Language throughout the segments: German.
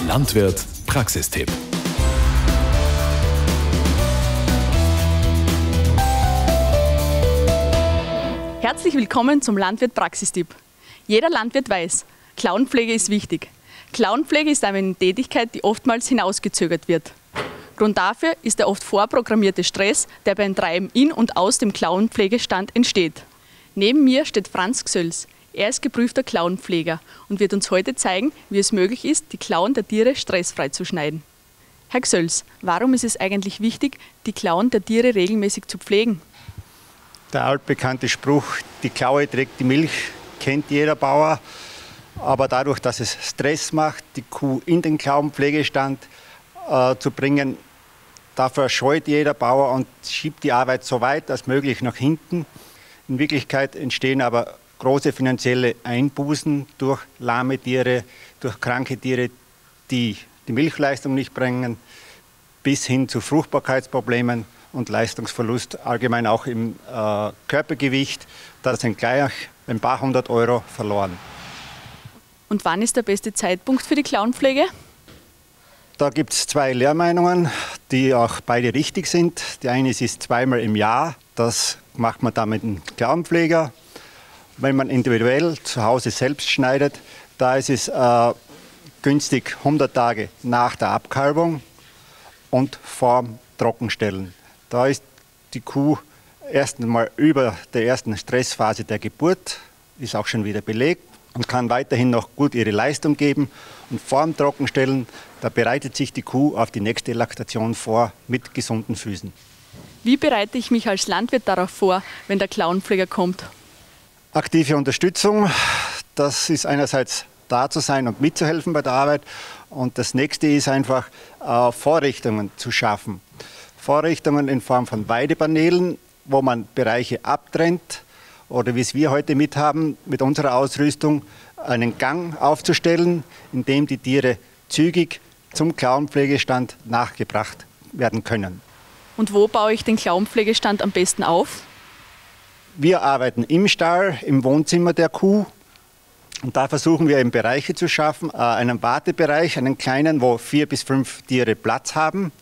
Landwirt Praxistipp. Herzlich willkommen zum Landwirt Praxistipp. Jeder Landwirt weiß, Klauenpflege ist wichtig. Klauenpflege ist eine Tätigkeit, die oftmals hinausgezögert wird. Grund dafür ist der oft vorprogrammierte Stress, der beim Treiben in und aus dem Klauenpflegestand entsteht. Neben mir steht Franz Gsöls. Er ist geprüfter Klauenpfleger und wird uns heute zeigen, wie es möglich ist, die Klauen der Tiere stressfrei zu schneiden. Herr Gsöls, warum ist es eigentlich wichtig, die Klauen der Tiere regelmäßig zu pflegen? Der altbekannte Spruch, die Klaue trägt die Milch, kennt jeder Bauer. Aber dadurch, dass es Stress macht, die Kuh in den Klauenpflegestand äh, zu bringen, dafür scheut jeder Bauer und schiebt die Arbeit so weit als möglich nach hinten. In Wirklichkeit entstehen aber große finanzielle Einbußen durch lahme Tiere, durch kranke Tiere, die die Milchleistung nicht bringen, bis hin zu Fruchtbarkeitsproblemen und Leistungsverlust, allgemein auch im äh, Körpergewicht. Da sind gleich ein paar hundert Euro verloren. Und wann ist der beste Zeitpunkt für die Klauenpflege? Da gibt es zwei Lehrmeinungen, die auch beide richtig sind. Die eine ist zweimal im Jahr. Das macht man dann mit einem Klauenpfleger wenn man individuell zu Hause selbst schneidet, da ist es äh, günstig 100 Tage nach der Abkalbung und vorm Trockenstellen. Da ist die Kuh erst einmal über der ersten Stressphase der Geburt, ist auch schon wieder belegt und kann weiterhin noch gut ihre Leistung geben. Und vorm Trockenstellen, da bereitet sich die Kuh auf die nächste Laktation vor mit gesunden Füßen. Wie bereite ich mich als Landwirt darauf vor, wenn der Klauenpfleger kommt? Aktive Unterstützung. Das ist einerseits da zu sein und mitzuhelfen bei der Arbeit. Und das nächste ist einfach äh, Vorrichtungen zu schaffen. Vorrichtungen in Form von Weidepaneelen, wo man Bereiche abtrennt oder wie es wir heute mithaben, mit unserer Ausrüstung einen Gang aufzustellen, in dem die Tiere zügig zum Klauenpflegestand nachgebracht werden können. Und wo baue ich den Klauenpflegestand am besten auf? Wir arbeiten im Stall, im Wohnzimmer der Kuh. Und da versuchen wir eben Bereiche zu schaffen. Äh, einen Wartebereich, einen kleinen, wo vier bis fünf Tiere Platz haben.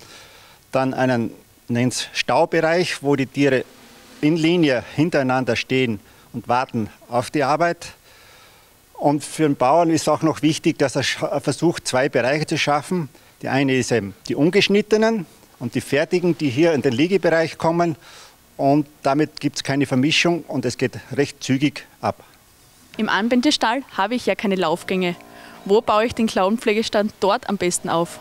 Dann einen nennt Staubereich, wo die Tiere in Linie hintereinander stehen und warten auf die Arbeit. Und für den Bauern ist auch noch wichtig, dass er versucht, zwei Bereiche zu schaffen. Die eine ist eben die ungeschnittenen und die fertigen, die hier in den Liegebereich kommen und damit gibt es keine Vermischung und es geht recht zügig ab. Im Anbindestall habe ich ja keine Laufgänge. Wo baue ich den Klauenpflegestand dort am besten auf?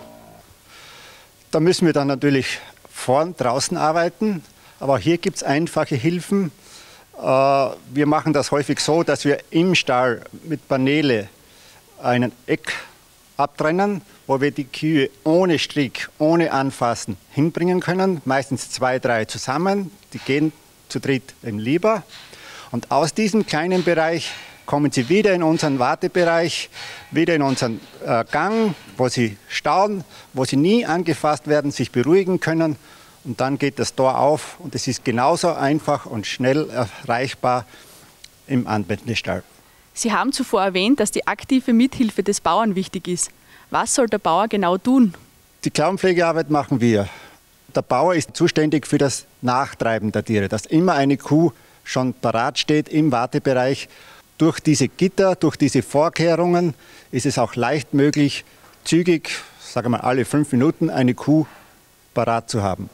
Da müssen wir dann natürlich vorn draußen arbeiten, aber auch hier gibt es einfache Hilfen. Äh, wir machen das häufig so, dass wir im Stall mit Paneele einen Eck abtrennen, wo wir die Kühe ohne Strick, ohne Anfassen hinbringen können. Meistens zwei, drei zusammen. Die gehen zu dritt eben lieber. Und aus diesem kleinen Bereich kommen sie wieder in unseren Wartebereich, wieder in unseren äh, Gang, wo sie stauen, wo sie nie angefasst werden, sich beruhigen können. Und dann geht das Tor auf und es ist genauso einfach und schnell erreichbar im Anbindestall. Sie haben zuvor erwähnt, dass die aktive Mithilfe des Bauern wichtig ist. Was soll der Bauer genau tun? Die Klauenpflegearbeit machen wir. Der Bauer ist zuständig für das Nachtreiben der Tiere, dass immer eine Kuh schon parat steht im Wartebereich. Durch diese Gitter, durch diese Vorkehrungen ist es auch leicht möglich, zügig, sagen wir mal alle fünf Minuten, eine Kuh parat zu haben.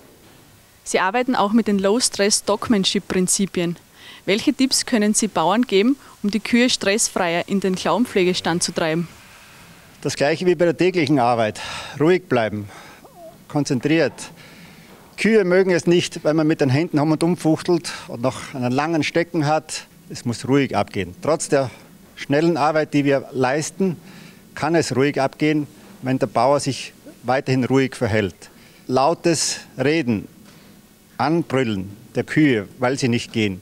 Sie arbeiten auch mit den Low-Stress-Stockmanship-Prinzipien. Welche Tipps können Sie Bauern geben, um die Kühe stressfreier in den Klauenpflegestand zu treiben? Das gleiche wie bei der täglichen Arbeit. Ruhig bleiben, konzentriert. Kühe mögen es nicht, wenn man mit den Händen um und um fuchtelt und noch einen langen Stecken hat. Es muss ruhig abgehen. Trotz der schnellen Arbeit, die wir leisten, kann es ruhig abgehen, wenn der Bauer sich weiterhin ruhig verhält. Lautes Reden, Anbrüllen der Kühe, weil sie nicht gehen,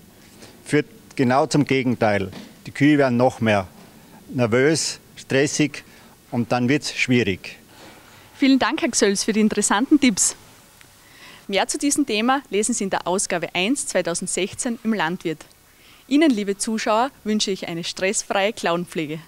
führt genau zum Gegenteil. Die Kühe werden noch mehr nervös, stressig und dann wird es schwierig. Vielen Dank, Herr Gsöls, für die interessanten Tipps. Mehr zu diesem Thema lesen Sie in der Ausgabe 1 2016 im Landwirt. Ihnen, liebe Zuschauer, wünsche ich eine stressfreie Klauenpflege.